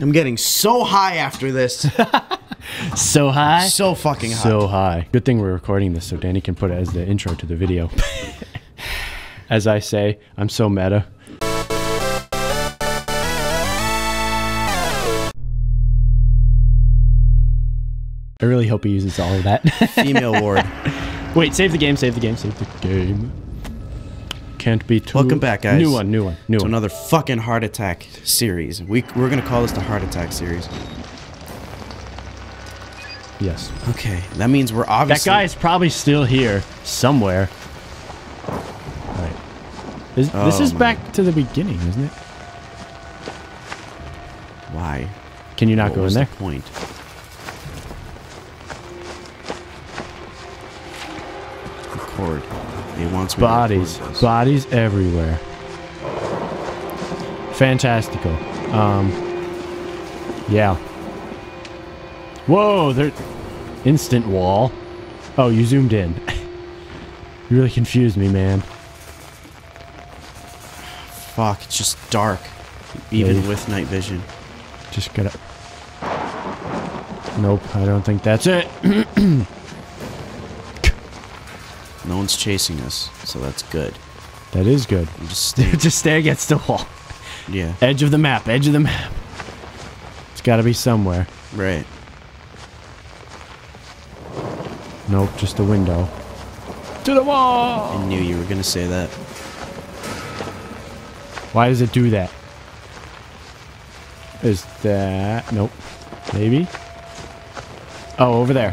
I'm getting so high after this. So high. so fucking high. So high. Good thing we're recording this so Danny can put it as the intro to the video. as I say, I'm so meta. I really hope he uses all of that. Female ward. Wait, save the game, save the game, save the game. Can't be too. Welcome back, guys. New one, new one, new to one. another fucking heart attack series. We we're gonna call this the heart attack series. Yes. Okay, that means we're obviously. That guy is probably still here somewhere. Alright. This, this Oh is my- back to the beginning, isn't it? Why? Can you not What go in there? the point? Record. He wants Bodies. Bodies everywhere. Fantastical. Um. Yeah. Whoa, there. Instant wall. Oh, you zoomed in. you really confused me, man. Fuck, it's just dark. Even Yeah. with night vision. Just gotta. Nope, I don't think that's it. No one's chasing us, so that's good. That is good. I'm just staying. Just stay against the wall. yeah, Edge of the map, edge of the map. It's gotta be somewhere. right. Nope, just a window. To the wall! I knew you were gonna say that. Why does it do that? Is that. Nope. Maybe? Oh, over there.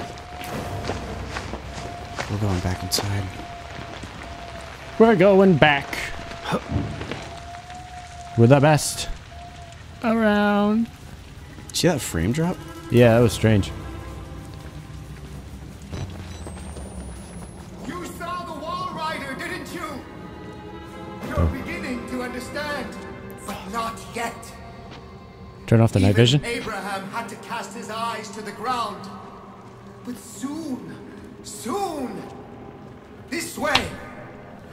We're going back inside. We're going back. We're the best. Around. See that frame drop? Yeah, that was strange. You saw the wall rider, didn't you? You're oh. beginning to understand, but not yet. Turn off the night vision. Abraham had to cast his eyes to the ground. But soon, soon, this way,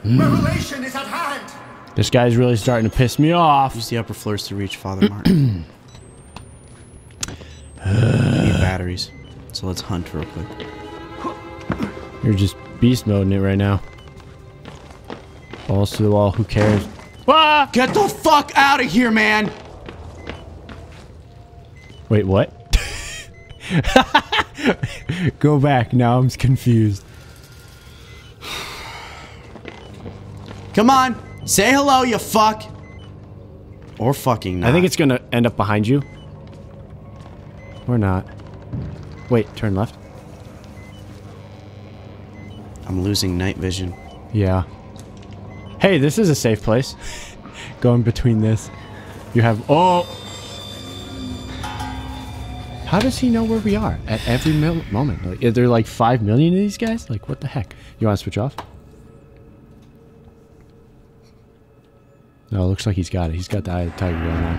Hmm. Revelation is at hand. This guy's really starting to piss me off. Use the upper floors to reach Father Martin. need batteries. So let's hunt real quick. You're just beast moding it right now. Balls to the wall, who cares? Ah! Get the fuck out of here, man! Wait, what? Go back, now I'm confused. Come on! Say hello, you fuck! Or fucking not. I think it's gonna end up behind you. Or not. Wait, turn left. I'm losing night vision. Yeah. Hey, this is a safe place. Going between this. You have. Oh! How does he know where we are at every mil- moment? Like, are there like 5 million of these guys? Like, what the heck? You want to switch off? No, it looks like he's got it. He's got the eye of the tiger going on.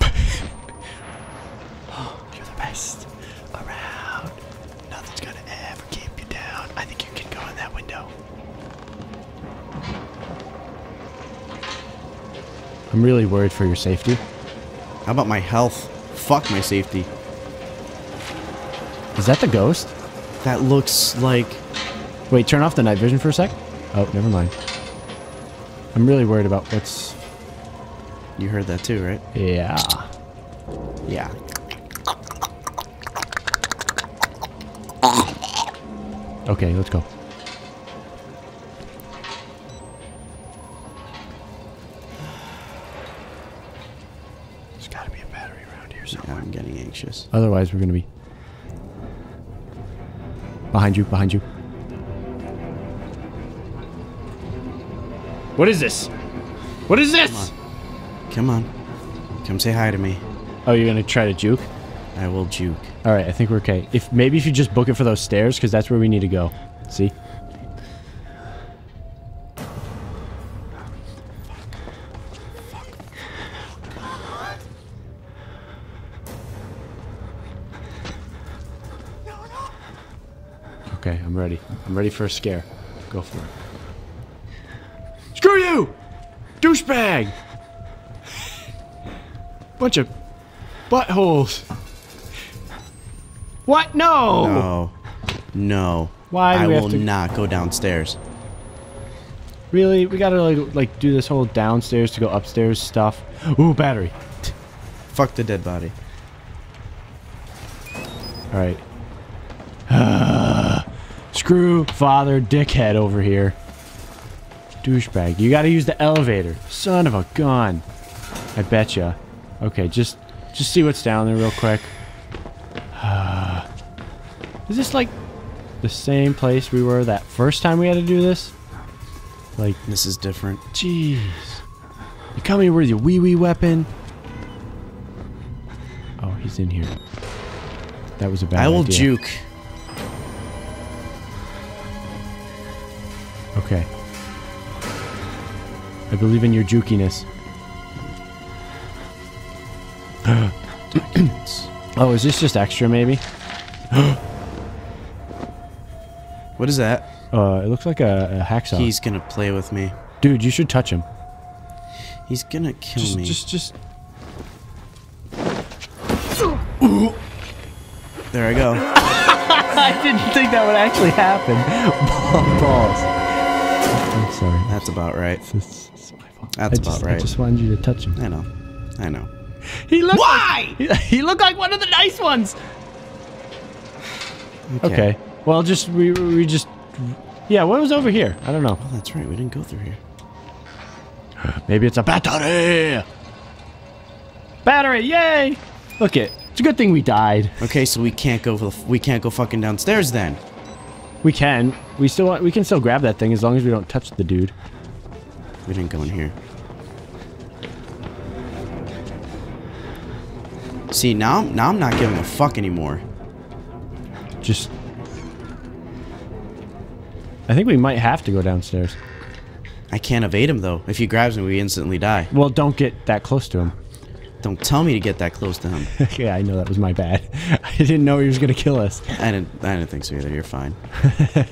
You're the best around. Nothing's gonna ever keep you down. I think you can go in that window. I'm really worried for your safety. How about my health? Fuck my safety. Is that the ghost? That looks like. Wait, turn off the night vision for a sec. Oh, never mind. I'm really worried about what's. You heard that too, right? Yeah. Yeah. Okay, let's go. There's gotta be a battery around here Yeah, somewhere. I'm getting anxious. Otherwise, we're gonna be. Behind you, behind you. What is this? What is this? Come on. Come say hi to me. Oh, you're gonna try to juke? I will juke. All right, I think we're okay. If maybe if you just book it for those stairs, because that's where we need to go. See? Okay, I'm ready. I'm ready for a scare. Go for it. You! Douchebag! Bunch of buttholes. What? No. No. No. Why do I we have will to- not go downstairs. Really? We gotta like, like do this whole downstairs to go upstairs stuff. Ooh, battery. Fuck the dead body. All right. Screw father dickhead over here. Douchebag. You gotta use the elevator. Son of a gun. I betcha. Okay, just just see what's down there real quick. Uh, is this like the same place we were that first time we had to do this? Like, This is different. jeez. You come here with your wee wee weapon. Oh, he's in here. That was a bad I will idea. juke. Okay. I believe in your jukiness. Oh, is this just extra, maybe? What is that? Uh, it looks like a, a hacksaw. He's gonna play with me. Dude, you should touch him. He's gonna kill Just, me. just, just. There I go. I didn't think that would actually happen. Balls. Sorry. That's about right. It's, it's my fault. That's I just, about right. I just wanted you to touch him. I know. I know. He looked Why? Like, he, he looked like one of the nice ones. Okay. Well, just we we just. Yeah, what was over here? I don't know. Oh, that's right. We didn't go through here. Maybe it's a battery. Battery! Yay! Look it. It's a good thing we died. Okay, so we can't go. For the, we can't go fucking downstairs then. We can. We still we can still grab that thing as long as we don't touch the dude. We didn't go in here. See now, now I'm not giving a fuck anymore. Just. I think we might have to go downstairs. I can't evade him though. If he grabs me, we instantly die. Well, don't get that close to him. Don't tell me to get that close to him. yeah, I know that was my bad. I didn't know he was gonna kill us. I didn't. I didn't think so either. You're fine.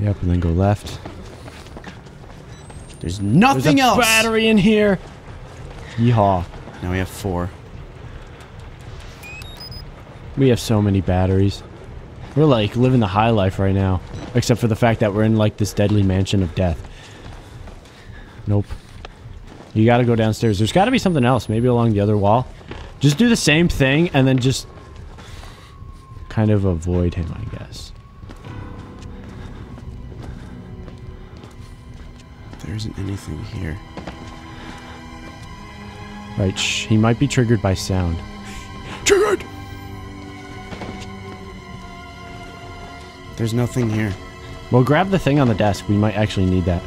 Yep, and then go left. There's There's nothing a else. battery in here. Yeehaw. Now we have four. We have so many batteries. We're like living the high life right now. Except for the fact that we're in like this deadly mansion of death. Nope. You gotta go downstairs. There's gotta be something else. Maybe along the other wall. Just do the same thing and then just kind of avoid him, I guess. There isn't anything here. Right, shh. He might be triggered by sound. Triggered! There's nothing here. Well, grab the thing on the desk. We might actually need that.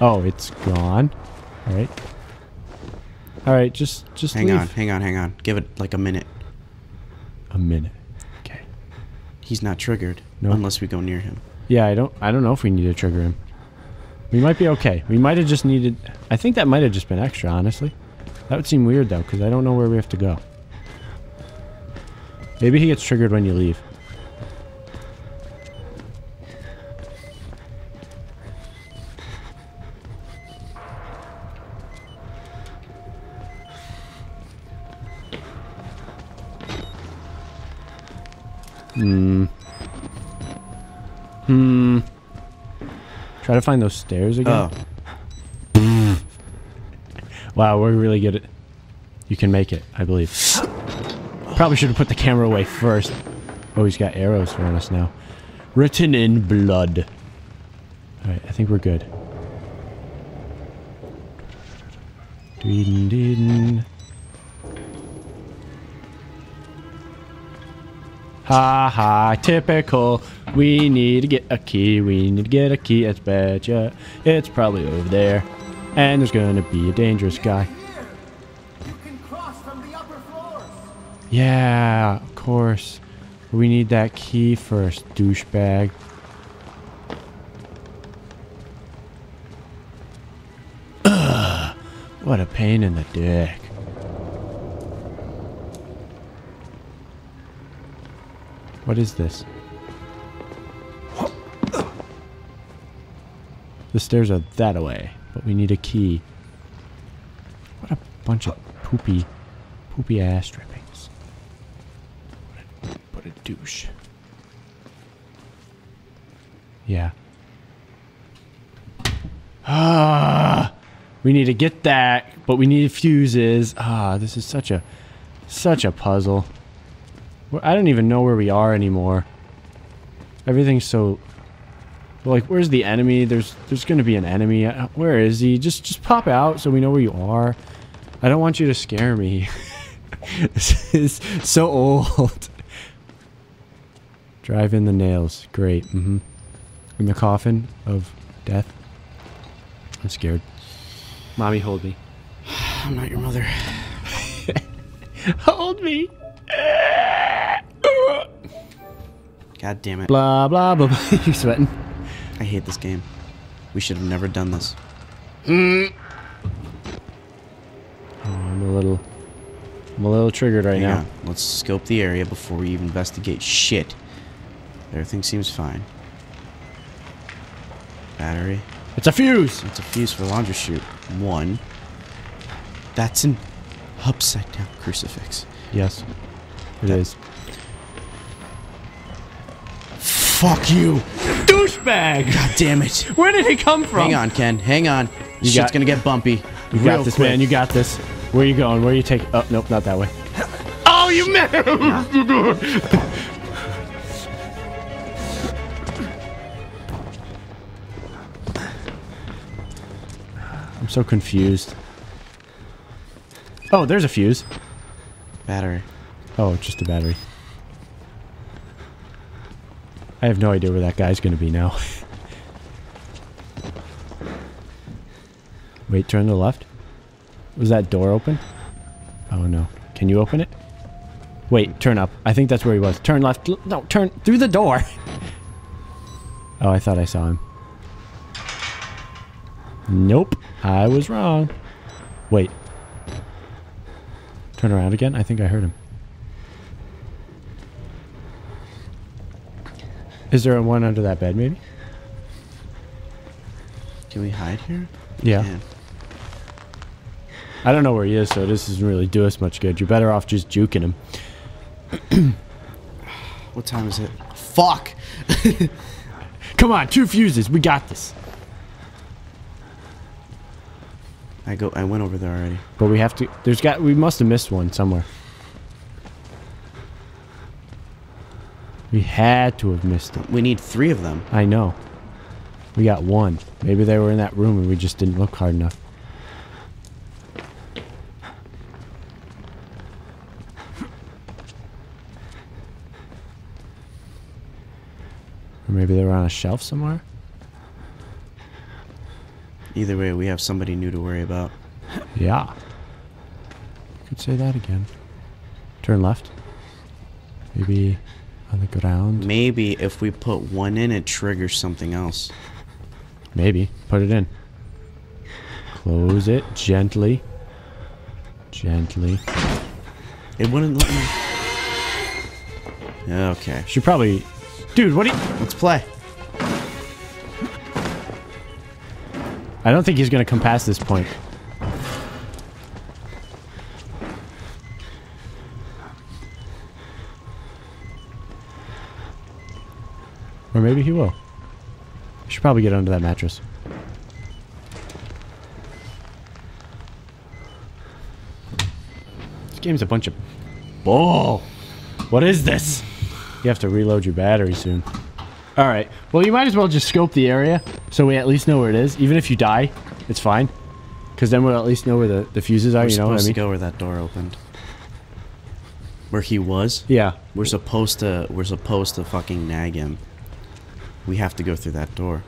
Oh, it's gone. All right. All right, just just Hang leave. on, hang on, hang on. Give it like a minute. A minute. Okay. He's not triggered No. unless we go near him. Yeah, I don't I don't know if we need to trigger him. We might be okay. We might have just needed I think that might have just been extra, honestly. That would seem weird though, because I don't know where we have to go. Maybe he gets triggered when you leave. Try to find those stairs again. Oh, Wow, we're really good at. You can make it, I believe. Probably should have put the camera away first. Oh, he's got arrows for us now. Written in blood. Alright, I think we're good. Dweedin deedin. Ha ha, typical. We need to get a key. We need to get a key. It's betcha. It's probably over there. And there's gonna be a dangerous guy. Yeah, of course. We need that key first, douchebag. Ugh, what a pain in the dick. What is this? The stairs are that away, but we need a key. What a bunch of poopy, poopy ass drippings. What a, what a douche. Yeah. Ah, we need to get that, but we need fuses. Ah, this is such a, such a puzzle. Wh- I don't even know where we are anymore. Everything's so like, where's the enemy? There's there's gonna be an enemy. Uh, Where is he? Just just pop out so we know where you are. I don't want you to scare me. this is so old. Drive in the nails. Great. Mm-hmm. In the coffin of death. I'm scared. Mommy, hold me. I'm not your mother. Hold me. God damn it. Blah blah blah. blah. You're sweating? I hate this game. We should have never done this. Hmm. Oh, I'm a little, I'm a little triggered right Hang now. on. Let's scope the area before we even investigate shit. Everything seems fine. Battery. It's a fuse. It's a fuse for laundry chute. One. That's an upside down crucifix. Yes, it is. Fuck you! Douchebag. God damn it! Where did he come from? Hang on, Ken. Hang on. You Shit's got- gonna get bumpy. You got this, quick. man. You got this. Where you going? Where you take? Oh, nope, not that way. Oh, you missed! I'm so confused. Oh, there's a fuse. Battery. Oh, just a battery. I have no idea where that guy's gonna be now. Wait, turn to the left. Was that door open? Oh no. Can you open it? Wait, turn up. I think that's where he was. Turn left. No, turn through the door. oh, I thought I saw him. Nope. I was wrong. Wait. Turn around again? I think I heard him. Is there a one under that bed, maybe? Can we hide here? Yeah. Man. I don't know where he is, so this doesn't really do us much good. You're better off just juking him. What time is it? Fuck! Come on, two fuses. We got this. I go. I went over there already. But we have to. There's got. We must have missed one somewhere. Had to have missed it. We need three of them. I know. We got one. Maybe they were in that room and we just didn't look hard enough. Or maybe they were on a shelf somewhere. Either way, we have somebody new to worry about. Yeah. Could say that again. Turn left. Maybe on the ground. Maybe if we put one in, it triggers something else. Maybe. Put it in. Close it gently. Gently. It wouldn't let me. Okay, Should probably. Dude, what do you. let's play. I don't think he's gonna come past this point. Or maybe he will. You should probably get under that mattress. This game's a bunch of bull. What is this? You have to reload your battery soon. All right. Well, you might as well just scope the area so we at least know where it is. Even if you die, it's fine. Because then we'll at least know where the, the fuses are. We're you know what I supposed mean? to go where that door opened. Where he was. Yeah. We're supposed to. We're supposed to fucking nag him. We have to go through that door.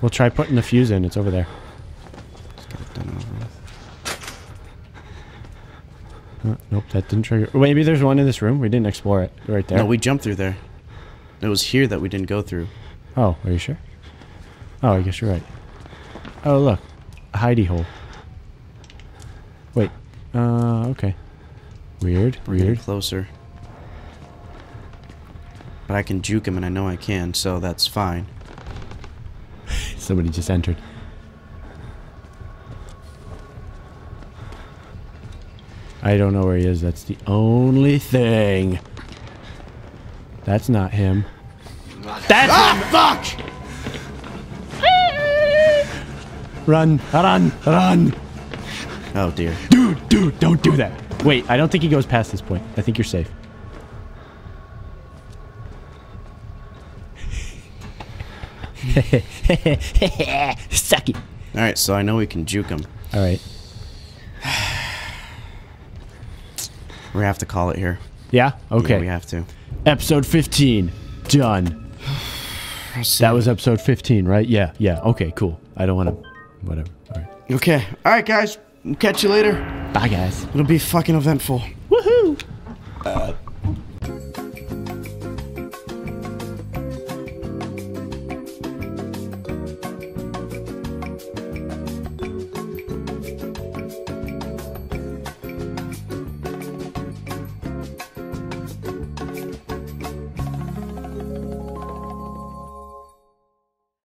We'll try putting the fuse in. It's over there. It done over. Uh, nope, that didn't trigger. Maybe there's one in this room. We didn't explore it. Right there. No, we jumped through there. It was here that we didn't go through. Oh, are you sure? Oh, I guess you're right. Oh, look. A hidey hole. Wait. Uh, okay. Weird. We're weird. closer. But I can juke him, and I know I can, so that's fine. Somebody just entered. I don't know where he is. That's the only thing. That's not him. That's Ah, fuck! Run, run, run. Oh dear. Dude, dude, don't do that. Wait, I don't think he goes past this point. I think you're safe. Suck it. All right, so I know we can juke him. All right. We have to call it here. Yeah? Yeah, Okay. we have to. episode 15. Done. That was episode 15, right? Yeah, yeah. Okay, cool. I don't want to. Whatever. All right. Okay. All right, guys. Catch you later. Bye, guys. It'll be fucking eventful. Woohoo! Uh,